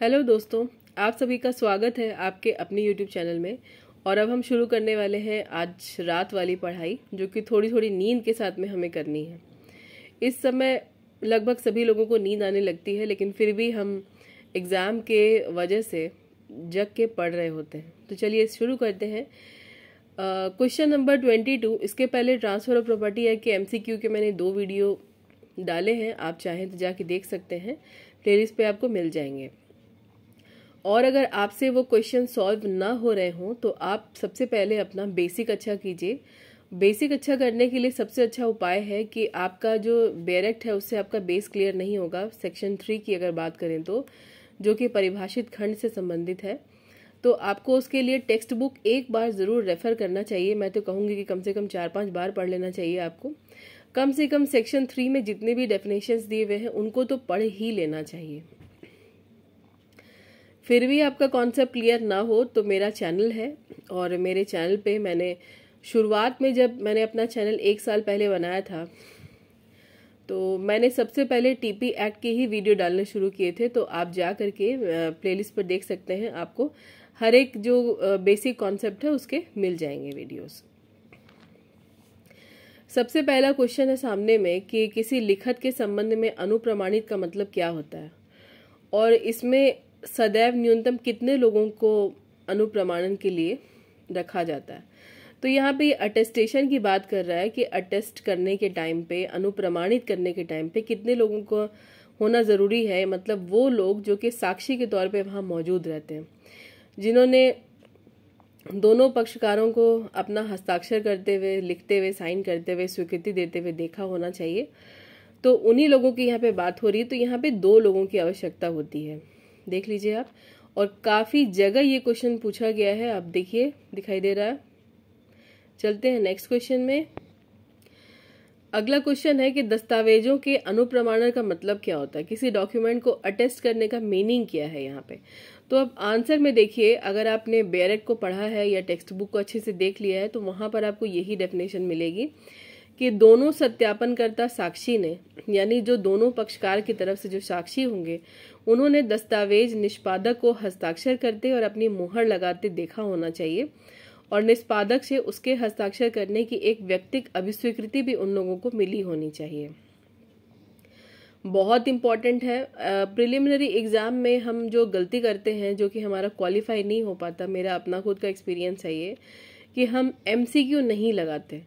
Hello दोस्तों, आप सभी का स्वागत है आपके अपने यूट्यूब चैनल में। और अब हम शुरू करने वाले हैं आज रात वाली पढ़ाई, जो कि थोड़ी थोड़ी नींद के साथ में हमें करनी है। इस समय लगभग सभी लोगों को नींद आने लगती है, लेकिन फिर भी हम एग्ज़ाम के वजह से जग के पढ़ रहे होते हैं। तो चलिए शुरू करते हैं। क्वेश्चन नंबर ट्वेंटी टू इसके पहले ट्रांसफ़र ऑफ़ प्रॉपर्टी है कि एमसीक्यू के मैंने दो वीडियो डाले हैं, आप चाहें तो जाके देख सकते हैं प्लेलिस्ट पे आपको मिल जाएँगे। और अगर आपसे वो क्वेश्चन सॉल्व ना हो रहे हों तो आप सबसे पहले अपना बेसिक अच्छा कीजिए। बेसिक अच्छा करने के लिए सबसे अच्छा उपाय है कि आपका जो बेरेक्ट है, उससे आपका बेस क्लियर नहीं होगा। सेक्शन थ्री की अगर बात करें तो जो कि परिभाषित खंड से संबंधित है। तो आपको उसके लिए टेक्स्ट बुक एक बार ज़रूर रेफर करना चाहिए। मैं तो कहूँगी कि कम से कम चार पाँच बार पढ़ लेना चाहिए आपको। कम से कम सेक्शन थ्री में जितने भी डेफिनेशंस दिए हुए हैं, उनको तो पढ़ ही लेना चाहिए। फिर भी आपका कॉन्सेप्ट क्लियर ना हो तो मेरा चैनल है। और मेरे चैनल पे मैंने शुरुआत में जब मैंने अपना चैनल एक साल पहले बनाया था तो मैंने सबसे पहले टीपी एक्ट के ही वीडियो डालने शुरू किए थे। तो आप जा करके प्लेलिस्ट पर देख सकते हैं। आपको हर एक जो बेसिक कॉन्सेप्ट है, उसके मिल जाएँगे वीडियोस सबसे पहला क्वेश्चन है सामने में कि किसी लिखत के संबंध में अनुप्रमाणित का मतलब क्या होता है? और इसमें सदैव न्यूनतम कितने लोगों को अनुप्रमाणन के लिए रखा जाता है? तो यहाँ पे अटेस्टेशन की बात कर रहा है कि अटेस्ट करने के टाइम पे, अनुप्रमाणित करने के टाइम पे कितने लोगों को होना ज़रूरी है? मतलब वो लोग जो कि साक्षी के तौर पे वहाँ मौजूद रहते हैं, जिन्होंने दोनों पक्षकारों को अपना हस्ताक्षर करते हुए, लिखते हुए, साइन करते हुए, स्वीकृति देते हुए देखा होना चाहिए। तो उन्हीं लोगों की यहाँ पे बात हो रही है तो यहाँ पे दो लोगों की आवश्यकता होती है। देख लीजिए आप। और काफ़ी जगह ये क्वेश्चन पूछा गया है, आप देखिए, दिखाई दे रहा है। चलते हैं नेक्स्ट क्वेश्चन में। अगला क्वेश्चन है कि दस्तावेजों के अनुप्रमाणन का मतलब क्या होता है? किसी डॉक्यूमेंट को अटेस्ट करने का मीनिंग क्या है यहाँ पे? तो अब आंसर में देखिए, अगर आपने बेरेट को पढ़ा है या टेक्स्ट बुक को अच्छे से देख लिया है तो वहाँ पर आपको यही डेफिनेशन मिलेगी। कि दोनों सत्यापनकर्ता साक्षी ने, यानी जो दोनों पक्षकार की तरफ़ से जो साक्षी होंगे, उन्होंने दस्तावेज़ निष्पादक को हस्ताक्षर करते और अपनी मुहर लगाते देखा होना चाहिए और निष्पादक से उसके हस्ताक्षर करने की एक व्यक्तिक अभिस्वीकृति भी उन लोगों को मिली होनी चाहिए। बहुत इंपॉर्टेंट है। प्रिलिमिनरी एग्ज़ाम में हम जो गलती करते हैं, जो कि हमारा क्वालिफाई नहीं हो पाता, मेरा अपना खुद का एक्सपीरियंस है ये, कि हम एमसीक्यू नहीं लगाते।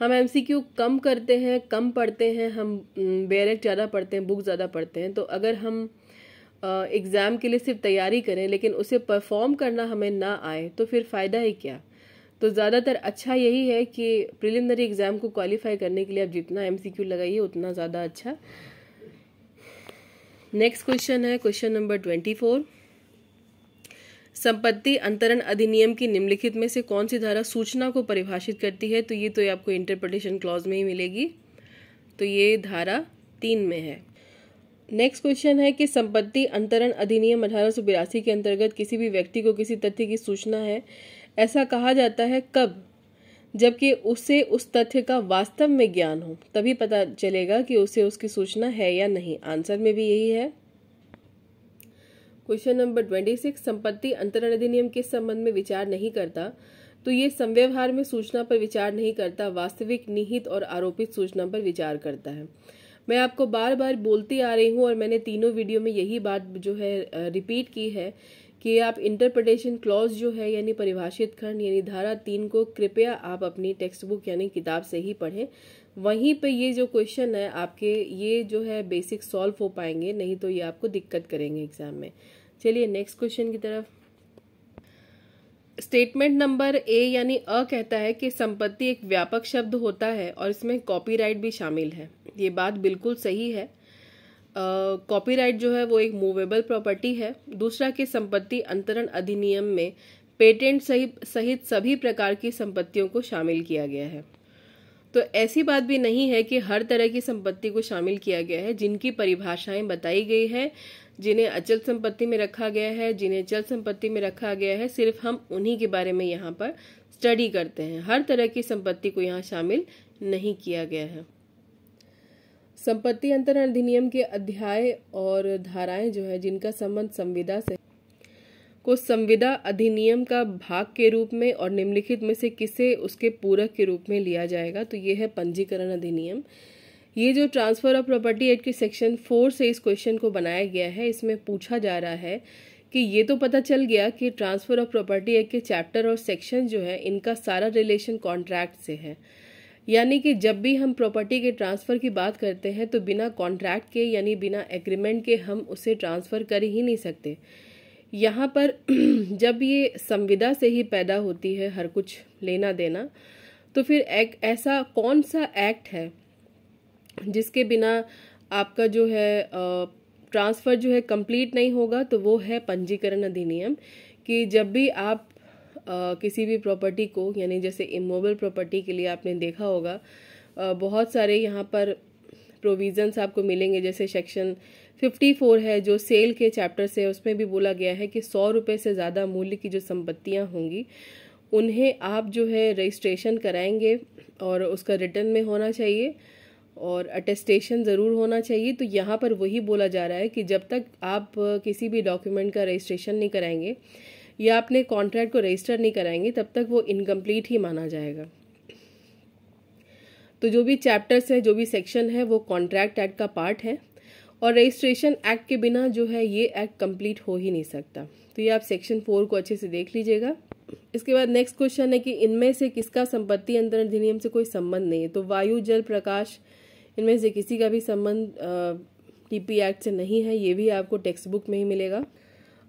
हम एमसीक्यू कम करते हैं, कम पढ़ते हैं, हम बेरेक्ट ज़्यादा पढ़ते हैं, बुक ज़्यादा पढ़ते हैं तो अगर हम एग्ज़ाम के लिए सिर्फ़ तैयारी करें, लेकिन उसे परफॉर्म करना हमें ना आए तो फिर फ़ायदा ही क्या? तो ज़्यादातर अच्छा यही है कि प्रिलिमिनरी एग्ज़ाम को क्वालिफाई करने के लिए आप जितना एमसीक्यू लगाइए, उतना ज़्यादा अच्छा। नेक्स्ट क्वेश्चन है क्वेश्चन नंबर ट्वेंटी फोर संपत्ति अंतरण अधिनियम की निम्नलिखित में से कौन सी धारा सूचना को परिभाषित करती है? तो ये तो ये आपको इंटरप्रिटेशन क्लॉज में ही मिलेगी। तो ये धारा तीन में है। नेक्स्ट क्वेश्चन है कि संपत्ति अंतरण अधिनियम अठारह सौ बयासी के अंतर्गत किसी भी व्यक्ति को किसी तथ्य की सूचना है। ऐसा कहा जाता है, कब? जबकि उसे उस तथ्य का वास्तव में ज्ञान हो, तभी पता चलेगा कि उसे उसकी सूचना है या नहीं। आंसर में भी यही है। क्वेश्चन नंबर ट्वेंटी सिक्स, संपत्ति अंतरण अधिनियम किस संबंध में विचार नहीं करता तो ये संव्यवहार में सूचना पर विचार नहीं करता, वास्तविक, निहित और आरोपित सूचना पर विचार करता है। मैं आपको बार बार बोलती आ रही हूँ और मैंने तीनों वीडियो में यही बात जो है रिपीट की है कि आप इंटरप्रिटेशन क्लॉज जो है, यानी परिभाषित खंड, यानी धारा तीन को कृपया आप अपनी टेक्स्ट बुक यानी किताब से ही पढ़ें। वहीं पे ये जो क्वेश्चन है, आपके ये जो है बेसिक सॉल्व हो पाएँगे, नहीं तो ये आपको दिक्कत करेंगे एग्ज़ाम में। चलिए नेक्स्ट क्वेश्चन की तरफ़। स्टेटमेंट नंबर ए यानी अ कहता है कि संपत्ति एक व्यापक शब्द होता है और इसमें कॉपीराइट भी शामिल है। ये बात बिल्कुल सही है। कॉपीराइट uh, जो है वो एक मूवेबल प्रॉपर्टी है। दूसरा कि संपत्ति अंतरण अधिनियम में पेटेंट सहित सहित सभी प्रकार की संपत्तियों को शामिल किया गया है। तो ऐसी बात भी नहीं है कि हर तरह की संपत्ति को शामिल किया गया है। जिनकी परिभाषाएँ बताई गई है जिन्हें अचल संपत्ति में रखा गया है, जिन्हें चल संपत्ति में रखा गया है, सिर्फ़ हम उन्हीं के बारे में यहाँ पर स्टडी करते हैं। हर तरह की संपत्ति को यहाँ शामिल नहीं किया गया है। संपत्ति अंतरण अधिनियम के अध्याय और धाराएँ जो है, जिनका संबंध संविदा से को संविदा अधिनियम का भाग के रूप में और निम्नलिखित में से किसे उसके पूरक के रूप में लिया जाएगा तो ये है पंजीकरण अधिनियम। ये जो ट्रांसफ़र ऑफ़ प्रॉपर्टी एक्ट के सेक्शन फोर से इस क्वेश्चन को बनाया गया है, इसमें पूछा जा रहा है कि ये तो पता चल गया कि ट्रांसफ़र ऑफ़ प्रॉपर्टी एक्ट के चैप्टर और सेक्शन जो है, इनका सारा रिलेशन कॉन्ट्रैक्ट से है। यानी कि जब भी हम प्रॉपर्टी के ट्रांसफ़र की बात करते हैं तो बिना कॉन्ट्रैक्ट के यानी बिना एग्रीमेंट के हम उसे ट्रांसफ़र कर ही नहीं सकते। यहाँ पर जब ये संविदा से ही पैदा होती है, हर कुछ लेना देना तो फिर एक ऐसा कौन सा एक्ट है जिसके बिना आपका जो है ट्रांसफ़र जो है कंप्लीट नहीं होगा तो वो है पंजीकरण अधिनियम कि जब भी आप आ, किसी भी प्रॉपर्टी को यानी जैसे इमोबल प्रॉपर्टी के लिए आपने देखा होगा आ, बहुत सारे यहाँ पर प्रोविज़न्स आपको मिलेंगे जैसे सेक्शन फिफ्टी फोर है जो सेल के चैप्टर से उसमें भी बोला गया है कि सौ रुपये से ज़्यादा मूल्य की जो संपत्तियाँ होंगी उन्हें आप जो है रजिस्ट्रेशन कराएँगे और उसका रिटर्न में होना चाहिए। और अटेस्टेशन ज़रूर होना चाहिए। तो यहाँ पर वही बोला जा रहा है कि जब तक आप किसी भी डॉक्यूमेंट का रजिस्ट्रेशन नहीं कराएँगे या अपने कॉन्ट्रैक्ट को रजिस्टर नहीं कराएँगे, तब तक वो इनकम्प्लीट ही माना जाएगा। तो जो भी चैप्टर्स हैं, जो भी सेक्शन है, वो कॉन्ट्रैक्ट एक्ट का पार्ट है और रजिस्ट्रेशन एक्ट के बिना जो है ये एक्ट कंप्लीट हो ही नहीं सकता। तो ये आप सेक्शन फोर को अच्छे से देख लीजिएगा। इसके बाद नेक्स्ट क्वेश्चन है कि इनमें से किसका संपत्ति अंतरण अधिनियम से कोई संबंध नहीं है? तो वायु, जल, प्रकाश, इनमें से किसी का भी संबंध टीपी एक्ट से नहीं है, ये भी आपको टेक्स्ट बुक में ही मिलेगा।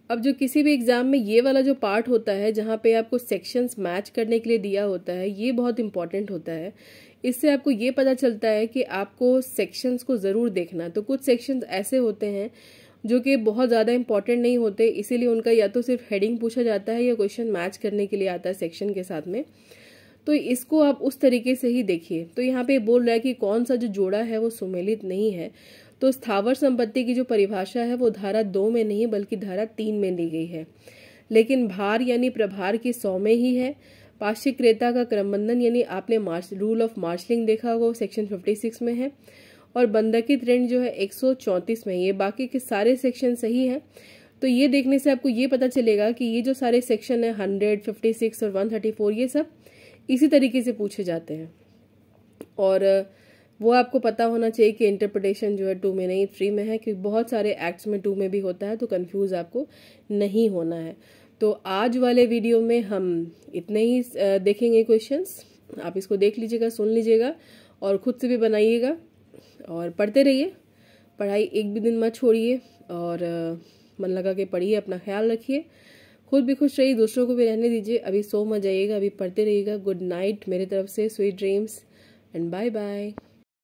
अब जो किसी भी एग्ज़ाम में ये वाला जो पार्ट होता है, जहाँ पे आपको सेक्शंस मैच करने के लिए दिया होता है, ये बहुत इंपॉर्टेंट होता है। इससे आपको ये पता चलता है कि आपको सेक्शंस को ज़रूर देखना तो कुछ सेक्शंस ऐसे होते हैं जो कि बहुत ज़्यादा इंपॉर्टेंट नहीं होते, इसीलिए उनका या तो सिर्फ़ हेडिंग पूछा जाता है या क्वेश्चन मैच करने के लिए आता है सेक्शन के साथ में। तो इसको आप उस तरीके से ही देखिए। तो यहाँ पे बोल रहा है कि कौन सा जो जोड़ा है वो सुमेलित नहीं है। तो स्थावर संपत्ति की जो परिभाषा है वो धारा दो में नहीं, बल्कि धारा तीन में दी गई है। लेकिन भार यानी प्रभार की सौ में ही है। पाश्चिक क्रेता का क्रमबंधन यानी आपने मार्च रूल ऑफ़ मार्शलिंग देखा होगा सेक्शन 56 में है। और बंधकित ऋण जो है 134 में ये बाकी के सारे सेक्शन सही हैं। तो ये देखने से आपको ये पता चलेगा कि ये जो सारे सेक्शन है 100, 56 और 134 ये सब इसी तरीके से पूछे जाते हैं। और वो आपको पता होना चाहिए कि इंटरप्रिटेशन जो है टू में नहीं थ्री में है क्योंकि बहुत सारे एक्ट्स में टू में भी होता है तो कंफ्यूज आपको नहीं होना है। तो आज वाले वीडियो में हम इतने ही देखेंगे क्वेश्चंस आप इसको देख लीजिएगा सुन लीजिएगा और खुद से भी बनाइएगा। और पढ़ते रहिए। पढ़ाई एक भी दिन मत छोड़िए और मन लगा के पढ़िए, अपना ख्याल रखिए। खुद भी खुश रहिए, दूसरों को भी रहने दीजिए। अभी सो मत जाइएगा, अभी पढ़ते रहिएगा। गुड नाइट मेरे तरफ़ से, sweet dreams. And bye bye.